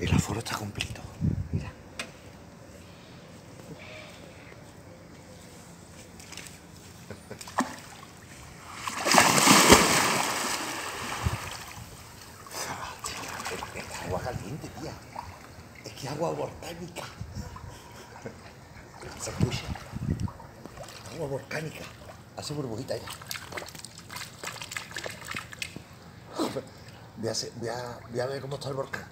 El aforo está completo. Mira. Es agua caliente, tía. Es que agua volcánica. ¿Se escucha? Agua volcánica. Hace burbujita ahí. Voy a, hacer- voy a- voy a ver cómo está el volcán.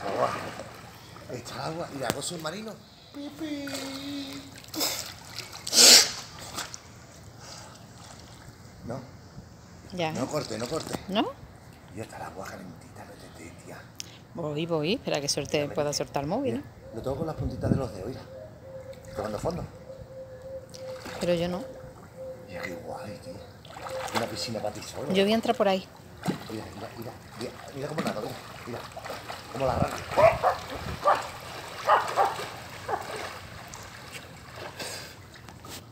Esta agua. Esta agua. Y hago submarino. Pipi. No, Ya. no corte, no corte. ¿No? Y está el agua calentita, métete, tía. Voy, voy. Espera que suelte, pueda soltar el móvil. Mira, lo tengo con las puntitas de los dedos, mira. Tomando fondo. Pero yo no. Mira qué guay, tío. Una piscina para ti solo. Yo voy a entrar por ahí. Mira, mira, mira, mira, mira cómo nado, mira, mira. Como la rana.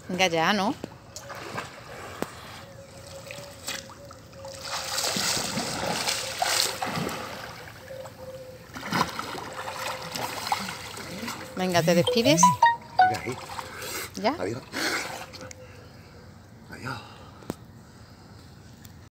Venga ya, ¿no? Venga, ¿te despides? Mira ahí. ¿Ya? Adiós.